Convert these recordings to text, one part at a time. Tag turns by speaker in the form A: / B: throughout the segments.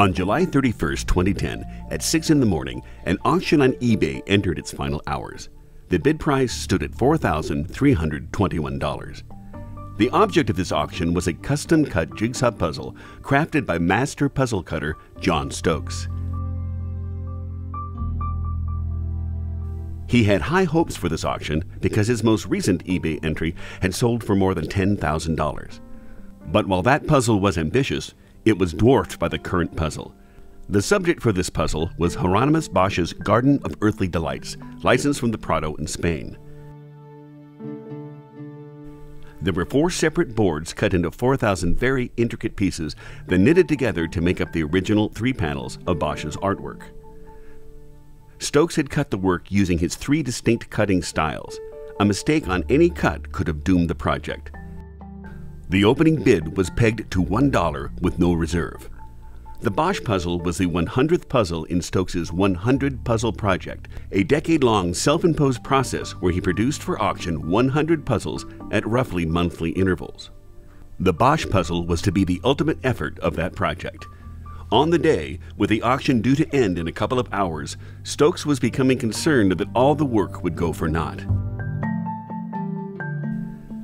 A: On July 31, 2010, at 6 in the morning, an auction on eBay entered its final hours. The bid price stood at $4,321. The object of this auction was a custom cut jigsaw puzzle crafted by master puzzle cutter John Stokes. He had high hopes for this auction because his most recent eBay entry had sold for more than $10,000. But while that puzzle was ambitious, it was dwarfed by the current puzzle. The subject for this puzzle was Hieronymus Bosch's Garden of Earthly Delights, licensed from the Prado in Spain. There were four separate boards cut into 4,000 very intricate pieces, then knitted together to make up the original three panels of Bosch's artwork. Stokes had cut the work using his three distinct cutting styles. A mistake on any cut could have doomed the project. The opening bid was pegged to $1 with no reserve. The Bosch puzzle was the 100th puzzle in Stokes's 100 Puzzle Project, a decade-long self-imposed process where he produced for auction 100 puzzles at roughly monthly intervals. The Bosch puzzle was to be the ultimate effort of that project. On the day, with the auction due to end in a couple of hours, Stokes was becoming concerned that all the work would go for naught.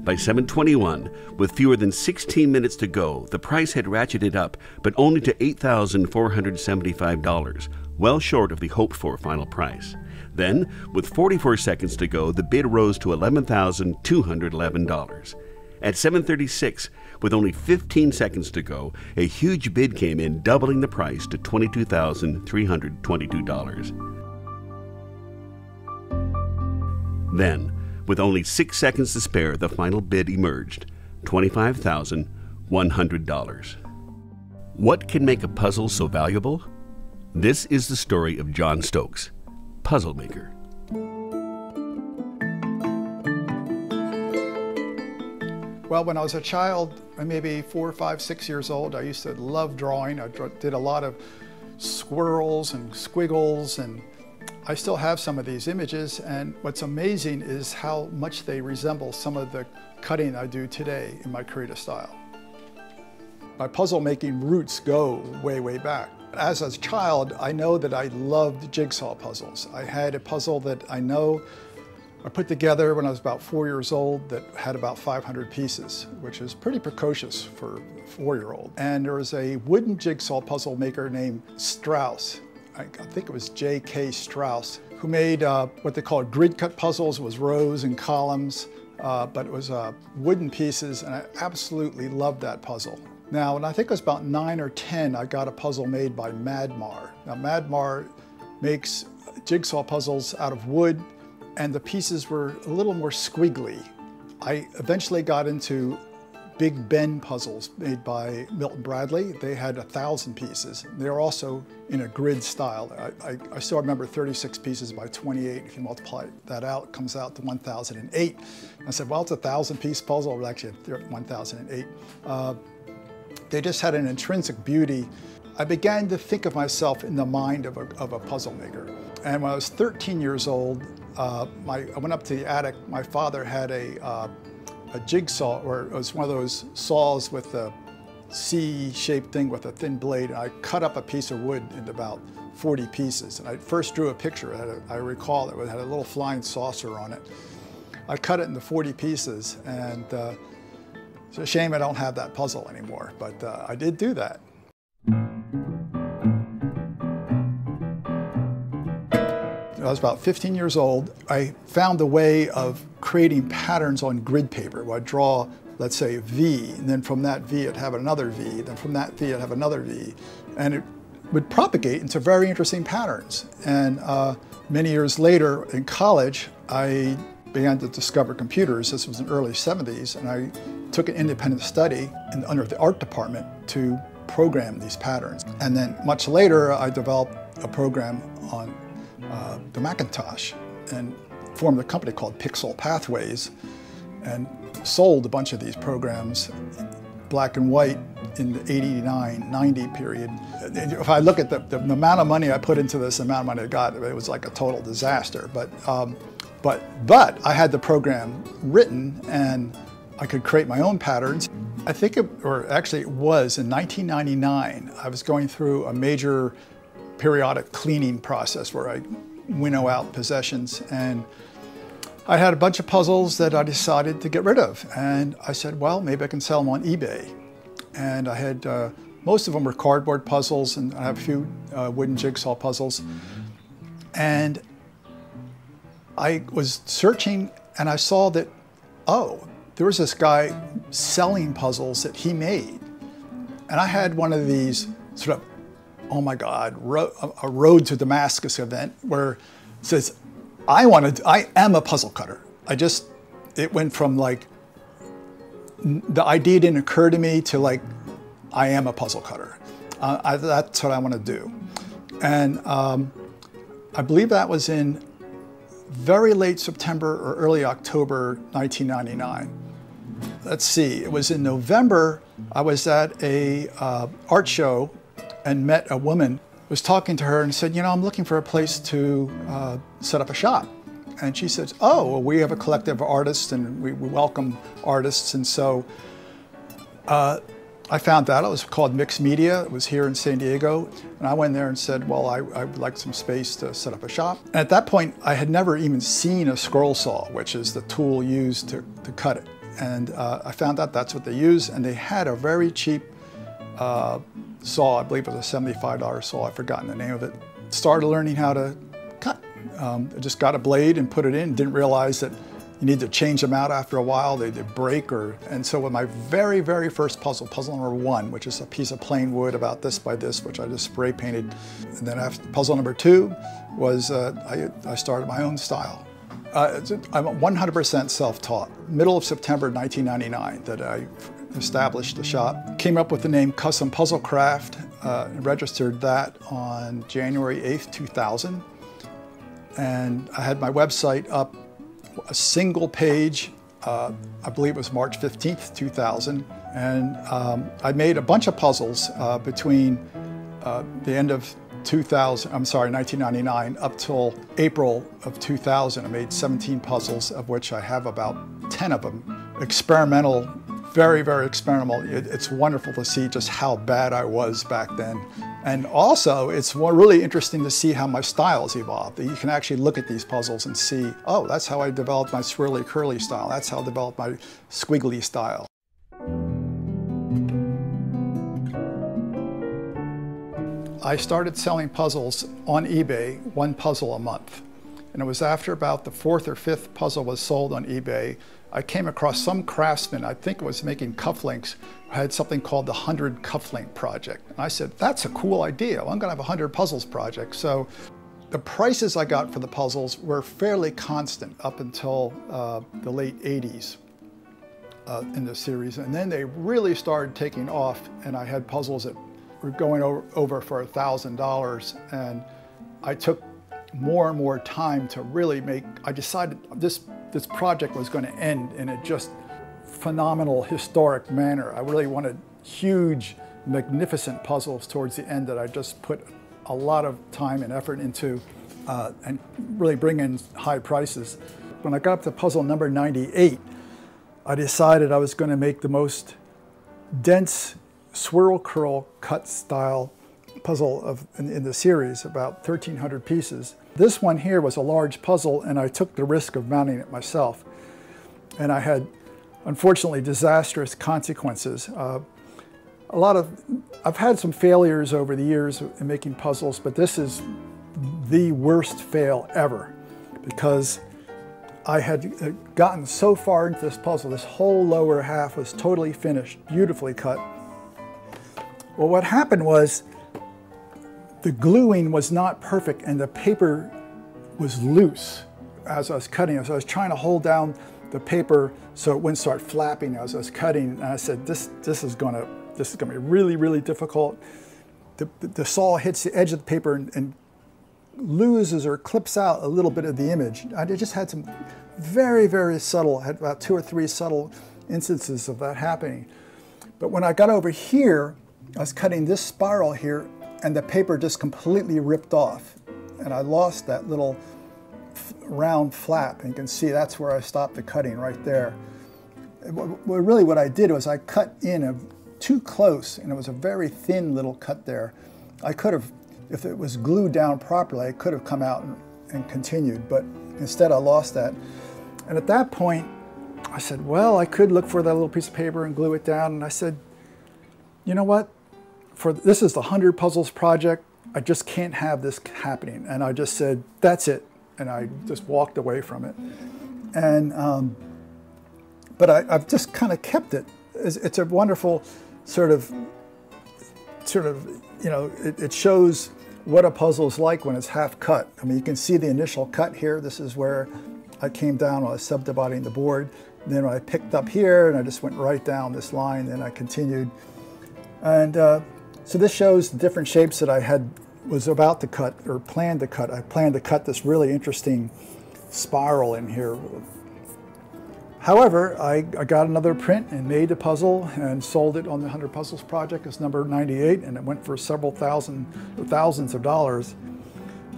A: By 721, with fewer than 16 minutes to go, the price had ratcheted up, but only to $8,475, well short of the hoped for final price. Then, with 44 seconds to go, the bid rose to $11,211. At 736, with only 15 seconds to go, a huge bid came in, doubling the price to $22,322. Then, with only six seconds to spare, the final bid emerged $25,100. What can make a puzzle so valuable? This is the story of John Stokes, puzzle maker.
B: Well, when I was a child, maybe four, five, six years old, I used to love drawing. I did a lot of squirrels and squiggles and I still have some of these images and what's amazing is how much they resemble some of the cutting I do today in my creative style. My puzzle making roots go way, way back. As a child, I know that I loved jigsaw puzzles. I had a puzzle that I know I put together when I was about four years old that had about 500 pieces, which is pretty precocious for a four-year-old. And there was a wooden jigsaw puzzle maker named Straus I, think it was J.K. Straus, who made uh, what they called grid cut puzzles. It was rows and columns, uh, but it was uh, wooden pieces, and I absolutely loved that puzzle. Now, when I think it was about nine or 10, I got a puzzle made by Madmar. Now, Madmar makes jigsaw puzzles out of wood, and the pieces were a little more squiggly. I eventually got into Big Ben puzzles made by Milton Bradley. They had a thousand pieces. They're also in a grid style. I, I, I, still remember 36 pieces by 28. If you multiply that out, it comes out to 1,008. I said, well, it's a thousand piece puzzle. Was actually 1,008. Uh, they just had an intrinsic beauty. I began to think of myself in the mind of a, of a puzzle maker. And when I was 13 years old, uh, my, I went up to the attic. My father had a uh, a jigsaw, or it was one of those saws with a C-shaped thing with a thin blade, I cut up a piece of wood into about 40 pieces. And I first drew a picture, a, I recall it had a little flying saucer on it. I cut it into 40 pieces, and uh, it's a shame I don't have that puzzle anymore, but uh, I did do that. I was about 15 years old, I found a way of creating patterns on grid paper I'd draw, let's say, V, and then from that V I'd have another V, then from that V I'd have another V. And it would propagate into very interesting patterns. And uh, many years later in college, I began to discover computers. This was in the early 70s, and I took an independent study in, under the art department to program these patterns. And then much later, I developed a program on uh, the Macintosh and formed a company called Pixel Pathways and sold a bunch of these programs black and white in the 89, 90 period. If I look at the, the, amount of money I put into this, the amount of money I got, it was like a total disaster. But, um, but, but I had the program written and I could create my own patterns. I think it, or actually it was in 1999, I was going through a major periodic cleaning process where I winnow out possessions and I had a bunch of puzzles that I decided to get rid of. And I said, well, maybe I can sell them on eBay. And I had, uh, most of them were cardboard puzzles and I have a few uh, wooden jigsaw puzzles. And I was searching and I saw that, oh, there was this guy selling puzzles that he made. And I had one of these sort of, oh my God, ro a road to Damascus event where says, I wanted, I am a puzzle cutter. I just, it went from like, the idea didn't occur to me to like, I am a puzzle cutter. Uh, I, that's what I want to do. And um, I believe that was in very late September or early October 1999. Let's see, it was in November, I was at a uh, art show and met a woman, was talking to her and said, you know, I'm looking for a place to uh, set up a shop. And she says, oh, well, we have a collective of artists and we, we welcome artists. And so uh, I found that. It was called Mixed Media. It was here in San Diego. And I went there and said, well, I, I would like some space to set up a shop. And at that point, I had never even seen a scroll saw, which is the tool used to, to cut it. And uh, I found out that's what they use. And they had a very cheap saw. I believe it was a $75 saw. I've forgotten the name of it. Started learning how to cut. Um, I just got a blade and put it in. Didn't realize that you need to change them out after a while. They, they break or, and so with my very, very first puzzle, puzzle number one, which is a piece of plain wood about this by this, which I just spray painted. And then after puzzle number two was, uh, I, I started my own style. Uh, I'm 100% self-taught. Middle of September 1999 that I established the shop. Came up with the name Custom Puzzle Craft, uh, registered that on January 8th, 2000. And I had my website up a single page, uh, I believe it was March 15th, 2000. And um, I made a bunch of puzzles uh, between uh, the end of 2000, I'm sorry, 1999 up till April of 2000. I made 17 puzzles, of which I have about 10 of them. Experimental very, very experimental. It, it's wonderful to see just how bad I was back then. And also, it's really interesting to see how my styles evolved. You can actually look at these puzzles and see, oh, that's how I developed my swirly curly style. That's how I developed my squiggly style. I started selling puzzles on eBay, one puzzle a month. And it was after about the fourth or fifth puzzle was sold on eBay I came across some craftsman, I think it was making cufflinks, had something called the 100 Cufflink Project. And I said, that's a cool idea. Well, I'm gonna have a 100 puzzles project. So the prices I got for the puzzles were fairly constant up until uh, the late 80s uh, in the series. And then they really started taking off and I had puzzles that were going over, over for $1,000 and I took more and more time to really make, I decided this this project was going to end in a just phenomenal historic manner. I really wanted huge, magnificent puzzles towards the end that I just put a lot of time and effort into uh, and really bring in high prices. When I got up to puzzle number 98, I decided I was going to make the most dense swirl curl cut style puzzle of, in, in the series, about 1,300 pieces. This one here was a large puzzle and I took the risk of mounting it myself. And I had, unfortunately, disastrous consequences. Uh, a lot of, I've had some failures over the years in making puzzles, but this is the worst fail ever because I had uh, gotten so far into this puzzle, this whole lower half was totally finished, beautifully cut. Well, what happened was the gluing was not perfect and the paper was loose as I was cutting. So I was trying to hold down the paper so it wouldn't start flapping as I was cutting. And I said, this, this is gonna, this is gonna be really, really difficult. The, the saw hits the edge of the paper and, and loses or clips out a little bit of the image. I just had some very, very subtle, had about two or three subtle instances of that happening. But when I got over here, I was cutting this spiral here and the paper just completely ripped off. And I lost that little round flap. And you can see that's where I stopped the cutting right there. Well, really what I did was I cut in a, too close, and it was a very thin little cut there. I could have, if it was glued down properly, I could have come out and, and continued, but instead I lost that. And at that point, I said, well, I could look for that little piece of paper and glue it down. And I said, you know what? For this is the 100 Puzzles project. I just can't have this happening. And I just said, that's it. And I just walked away from it. And, um, but I, have just kind of kept it. It's, it's, a wonderful sort of, sort of, you know, it, it shows what a puzzle is like when it's half cut. I mean, you can see the initial cut here. This is where I came down while I was subdividing the board. Then I picked up here and I just went right down this line and I continued. And uh, so this shows the different shapes that I had was about to cut or planned to cut. I planned to cut this really interesting spiral in here. However, I, I got another print and made the puzzle and sold it on the 100 Puzzles project as number 98 and it went for several thousand, thousands of dollars.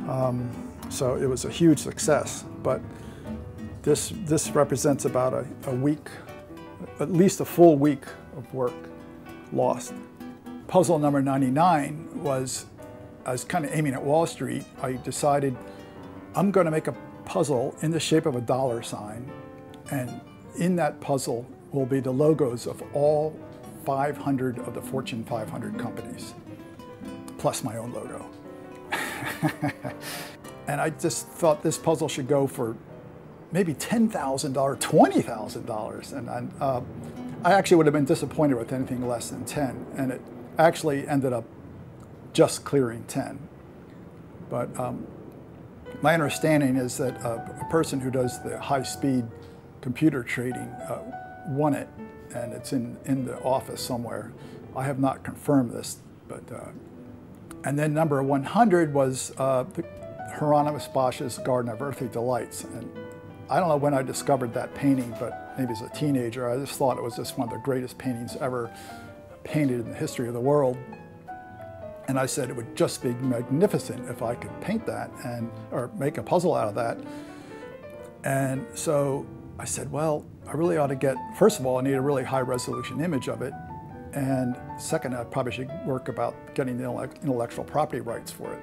B: Um, so it was a huge success. But this, this represents about a, a week, at least a full week of work lost. Puzzle number 99 was, I was kind of aiming at Wall Street. I decided I'm going to make a puzzle in the shape of a dollar sign. And in that puzzle will be the logos of all 500 of the Fortune 500 companies, plus my own logo. and I just thought this puzzle should go for maybe $10,000, $20,000. And, and uh, I actually would have been disappointed with anything less than 10. And it actually ended up just clearing 10. But um, my understanding is that a person who does the high-speed computer trading uh, won it, and it's in, in the office somewhere. I have not confirmed this, but uh, and then number 100 was uh, Hieronymus Bosch's Garden of Earthly Delights, and I don't know when I discovered that painting, but maybe as a teenager, I just thought it was just one of the greatest paintings ever painted in the history of the world. And I said it would just be magnificent if I could paint that and or make a puzzle out of that. And so I said, well, I really ought to get, first of all, I need a really high resolution image of it. And second, I probably should work about getting the intellectual property rights for it.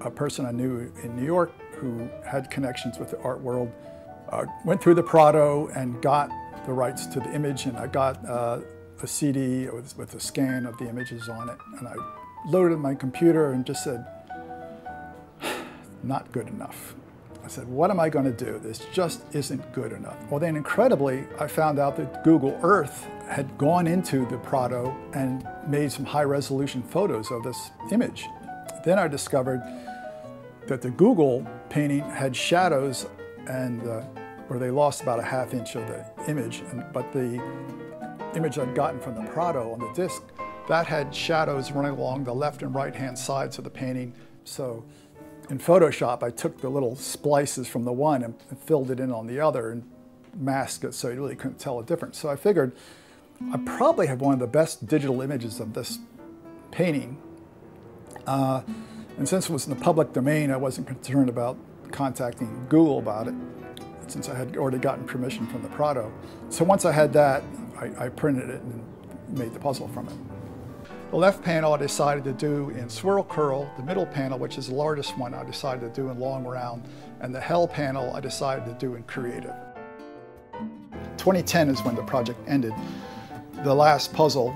B: A person I knew in New York who had connections with the art world uh, went through the Prado and got the rights to the image, and I got uh, a CD with, with a scan of the images on it, and I loaded my computer and just said, not good enough. I said, what am I going to do? This just isn't good enough. Well, then incredibly, I found out that Google Earth had gone into the Prado and made some high resolution photos of this image. Then I discovered that the Google painting had shadows and uh, where they lost about a half inch of the image. And, but the image I'd gotten from the Prado on the disc, that had shadows running along the left and right hand sides of the painting. So in Photoshop, I took the little splices from the one and filled it in on the other and masked it so you really couldn't tell the difference. So I figured I probably have one of the best digital images of this painting. Uh, and since it was in the public domain, I wasn't concerned about contacting Google about it since I had already gotten permission from the Prado. So once I had that, I, I printed it and made the puzzle from it. The left panel I decided to do in swirl curl, the middle panel, which is the largest one, I decided to do in long round, and the hell panel I decided to do in creative. 2010 is when the project ended. The last puzzle,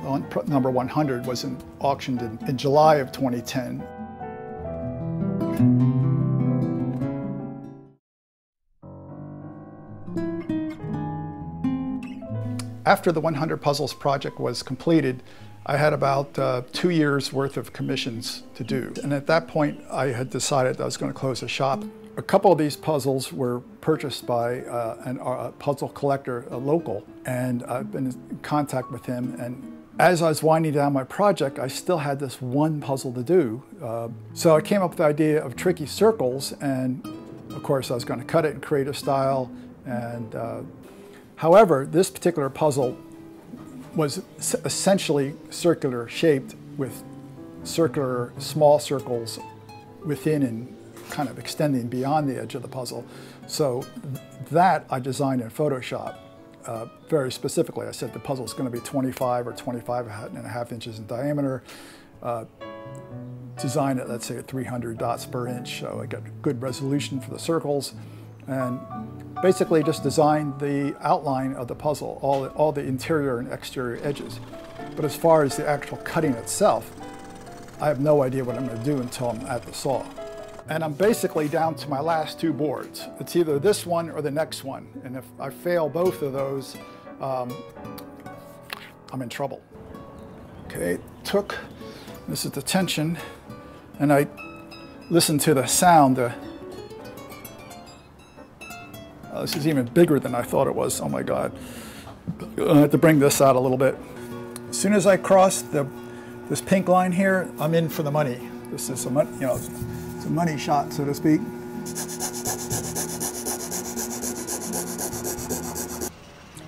B: number 100, was in, auctioned in, in July of 2010. After the 100 Puzzles project was completed, I had about uh, two years worth of commissions to do. And at that point, I had decided I was going to close the shop. A couple of these puzzles were purchased by uh, an, a puzzle collector, a local, and I've been in contact with him. And as I was winding down my project, I still had this one puzzle to do. Uh, so I came up with the idea of tricky circles, and of course I was going to cut it in creative style and uh, However, this particular puzzle was essentially circular shaped with circular small circles within and kind of extending beyond the edge of the puzzle. So that I designed in Photoshop. uh, very specifically. I said the puzzle is going to be 25 or 25 and a half inches in diameter. Uh, design it, let's say, at 300 dots per inch, so I got good resolution for the circles, and basically just designed the outline of the puzzle, all all the interior and exterior edges. But as far as the actual cutting itself, I have no idea what I'm going to do until I'm at the saw. And I'm basically down to my last two boards. It's either this one or the next one. And if I fail both of those, um, I'm in trouble. Okay, took, this is the tension, and I listened to the sound. The, uh, this is even bigger than I thought it was. Oh my God. I have to bring this out a little bit. As soon as I cross the, this pink line here, I'm in for the money. This is a, you know, it's a money shot, so to speak.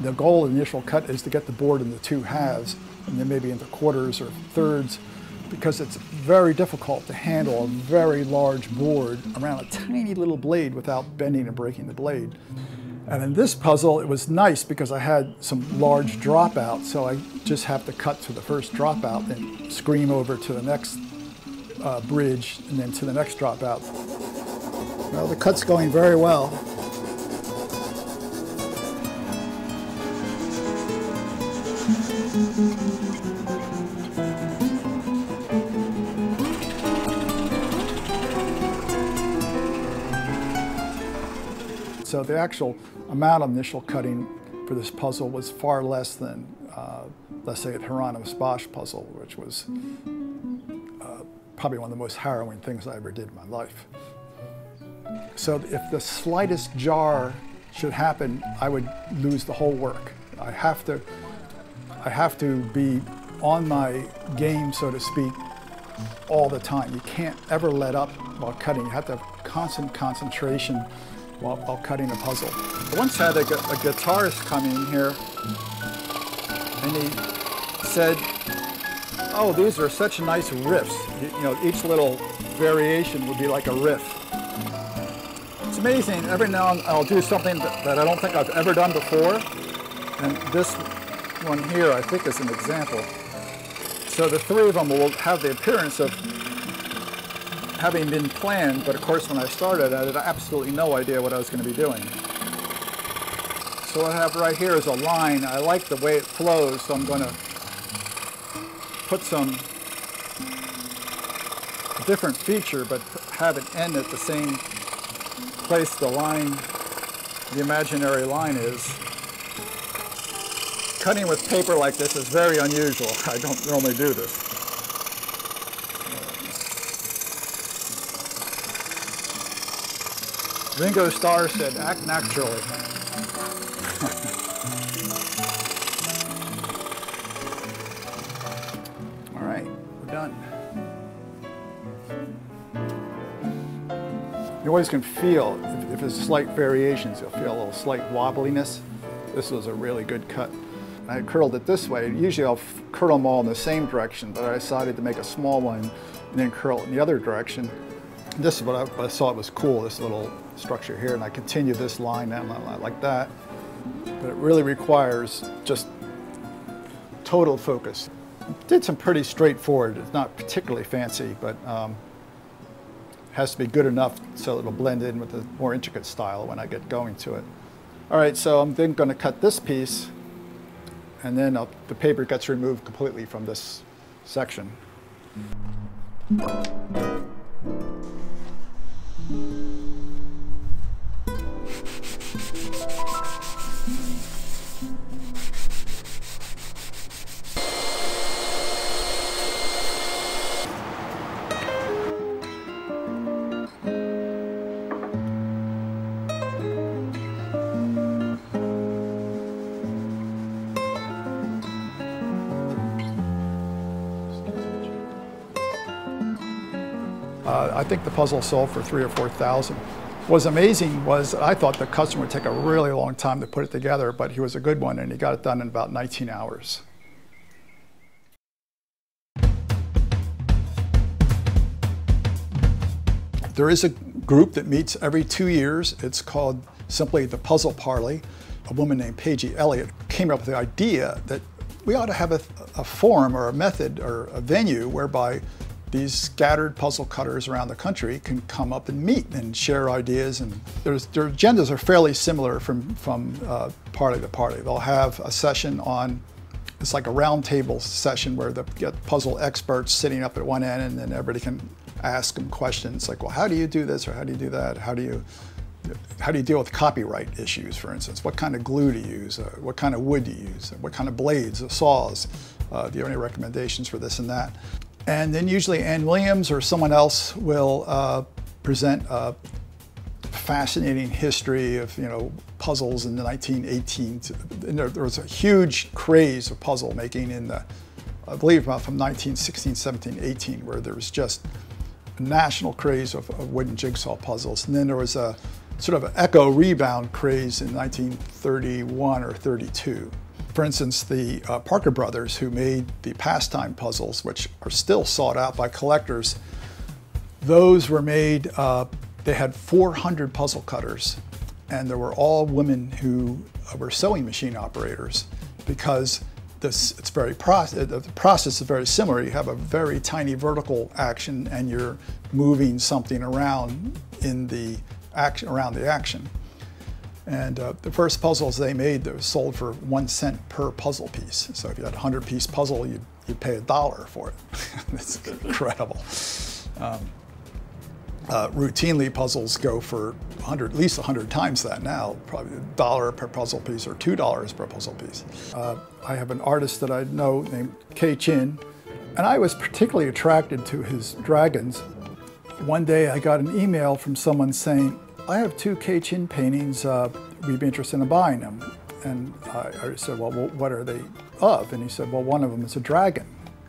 B: The goal initial cut is to get the board into two halves and then maybe into quarters or thirds because it's very difficult to handle a very large board around a tiny little blade without bending and breaking the blade. And in this puzzle, it was nice because I had some large dropouts, so I just have to cut to the first dropout and scream over to the next uh, bridge and then to the next dropout. Well, the cut's going very well. So the actual amount of initial cutting for this puzzle was far less than, uh, let's say, the Hieronymus Bosch puzzle, which was probably one of the most harrowing things I ever did in my life. So if the slightest jar should happen, I would lose the whole work. I have to, I have to be on my game, so to speak, all the time. You can't ever let up while cutting. You have to have constant concentration while, while cutting a puzzle. I once had a, a guitarist come in here and he said, oh, these are such nice riffs. You, you know, each little variation would be like a riff. It's amazing. Every now and I'll do something that, that I don't think I've ever done before. And this one here, I think, is an example. So the three of them will have the appearance of having been planned, but of course when I started, I had absolutely no idea what I was going to be doing. So what I have right here is a line. I like the way it flows, so I'm going to put some different feature, but have it end at the same place the line, the imaginary line is. Cutting with paper like this is very unusual. I don't normally do this. Ringo Starr said, act naturally. All right, we're done. You always can feel, if, if there's slight variations, you'll feel a little slight wobbliness. This was a really good cut. I curled it this way. Usually I'll curl them all in the same direction, but I decided to make a small one and then curl it in the other direction. This is what I, I saw it was cool, this little structure here, and I continue this line down like that. But it really requires just total focus. Did some pretty straightforward, it's not particularly fancy, but um, has to be good enough so it'll blend in with the more intricate style when I get going to it. All right, so I'm then going to cut this piece, and then I'll, the paper gets removed completely from this section. Uh, I think the puzzle sold for three or 4,000. What was amazing was I thought the customer would take a really long time to put it together, but he was a good one and he got it done in about 19 hours. There is a group that meets every two years. It's called simply the Puzzle Parley. a woman named Paige Elliott came up with the idea that we ought to have a, a forum or a method or a venue whereby these scattered puzzle cutters around the country can come up and meet and share ideas. And their agendas are fairly similar from, from uh, party to party. They'll have a session on, it's like a roundtable session where they get puzzle experts sitting up at one end and then everybody can ask them questions like, well, how do you do this or how do you do that? How do you, how do you deal with copyright issues, for instance? What kind of glue to use? Uh, what kind of wood do you use? What kind of blades, or saws? Uh, do you have any recommendations for this and that? And then usually Anne Williams or someone else will uh, present a fascinating history of you know puzzles in the 1918. And there, there was a huge craze of puzzle making in the, I believe, about from 1916, 17, 18, where there was just a national craze of, of wooden jigsaw puzzles. And then there was a sort of an echo rebound craze in 1931 or 32 for instance, the uh, Parker brothers who made the pastime puzzles, which are still sought out by collectors, those were made, uh, they had 400 puzzle cutters and they were all women who uh, were sewing machine operators because this, it's very process, the process is very similar. You have a very tiny vertical action and you're moving something around in the action, around the action. And uh, the first puzzles they made, they were sold for one cent per puzzle piece. So if you had a 100 piece puzzle, you'd, you'd pay a dollar for it. That's incredible. Um, uh, routinely, puzzles go for 100, at least 100 times that now, probably a dollar per puzzle piece or $2 per puzzle piece. Uh, I have an artist that I know named Kei Chin, and I was particularly attracted to his dragons. One day I got an email from someone saying, I have two Kei Chin paintings. Uh, we'd be interested in buying them. And I, I said, well, what are they of? And he said, well, one of them is a dragon.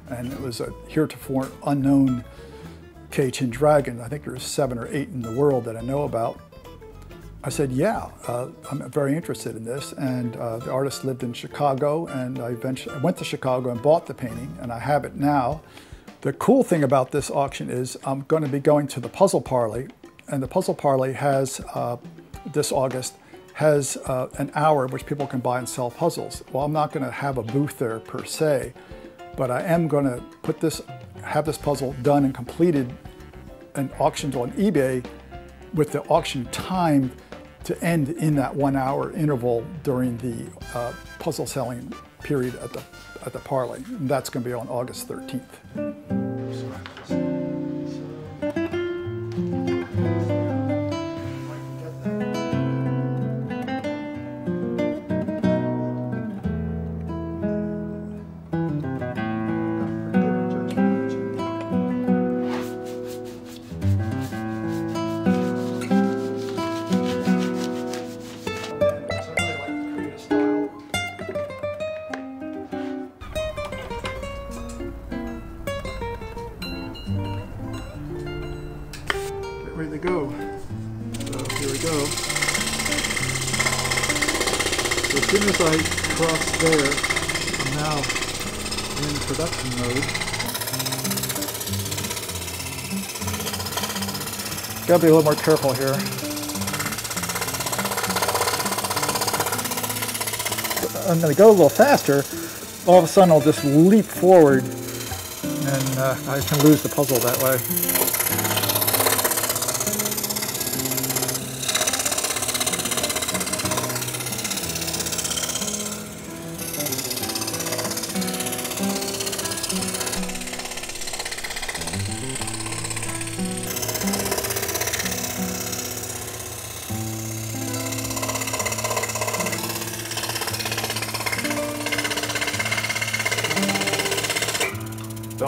B: And it was a heretofore unknown Kei Chin dragon. I think there's seven or eight in the world that I know about. I said, yeah, uh, I'm very interested in this. And uh, the artist lived in Chicago, and I eventually went to Chicago and bought the painting, and I have it now. The cool thing about this auction is I'm going to be going to the Puzzle Parley and the Puzzle Parley has, uh, this August, has uh, an hour in which people can buy and sell puzzles. Well, I'm not going to have a booth there per se, but I am going to put this, have this puzzle done and completed and auctioned on eBay with the auction timed to end in that one hour interval during the uh, puzzle selling period at the, at the Parley. And that's going to be on August 13th. Go. So here we go. So as soon as I cross there, I'm now in production mode. Gotta be a little more careful here. I'm gonna go a little faster. All of a sudden I'll just leap forward and uh, I can lose the puzzle that way.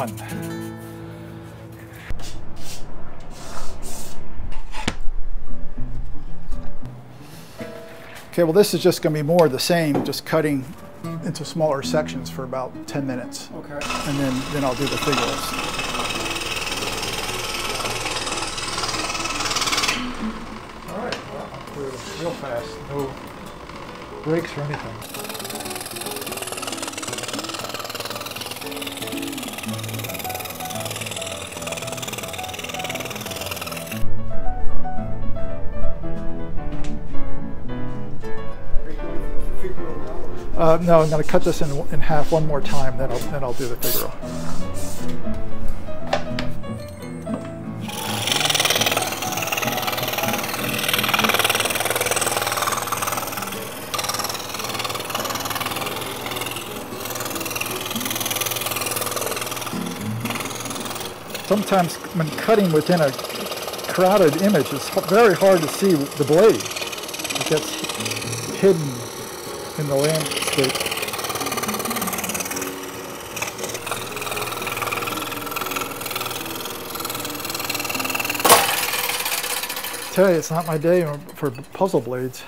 B: Okay, well this is just going to be more of the same, just cutting into smaller sections for about 10 minutes.
C: Okay.
B: And then, then I'll do the figures. All right, well, I'll do it real fast. No breaks or anything. Uh, no, I'm going to cut this in, in half one more time, then I'll, then I'll do the Figaro. Sometimes when cutting within a crowded image, it's very hard to see the blade. It gets hidden in the tell you, it's not my day for puzzle blades.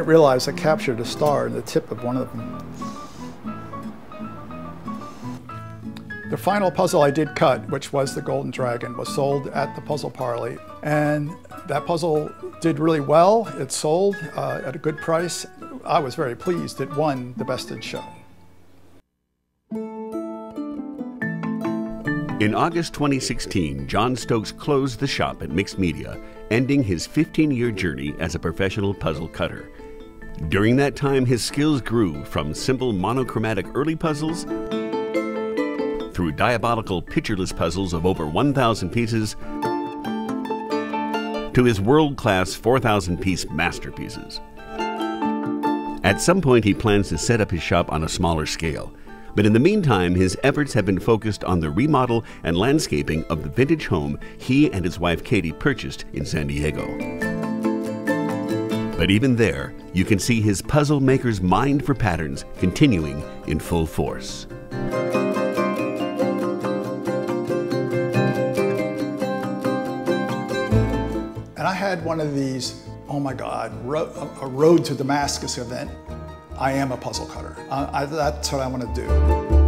B: Didn't realize I captured a star in the tip of one of them. The final puzzle I did cut, which was the Golden Dragon, was sold at the Puzzle Parley. And that puzzle did really well. It sold uh, at a good price. I was very pleased. It won the Best in Show.
A: In August 2016, John Stokes closed the shop at Mixed Media, ending his 15 year journey as a professional puzzle cutter. During that time, his skills grew from simple monochromatic early puzzles through diabolical pictureless puzzles of over 1,000 pieces to his world class 4,000 piece masterpieces. At some point, he plans to set up his shop on a smaller scale. But in the meantime, his efforts have been focused on the remodel and landscaping of the vintage home he and his wife Katie purchased in San Diego. But even there, you can see his puzzle maker's mind for patterns continuing in full force.
B: And I had one of these, oh my God, ro a road to Damascus event. I am a puzzle cutter. Uh, I, that's what I want to do.